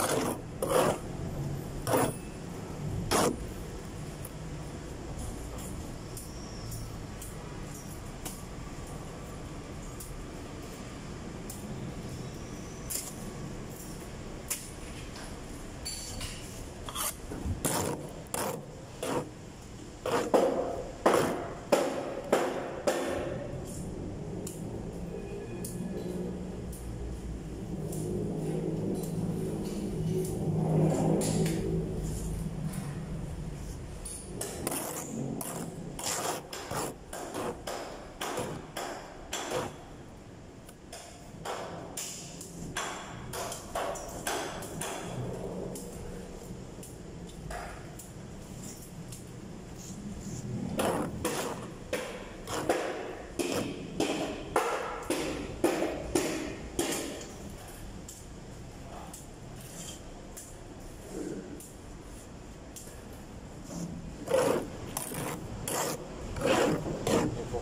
you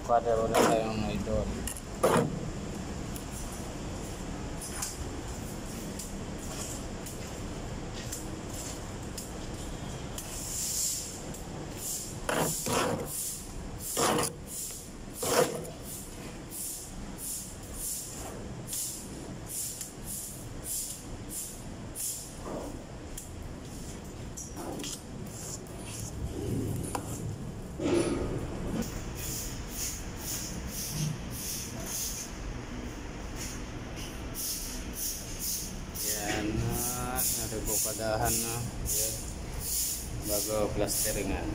para wala tayong idol padahan na ya, bago plasteringan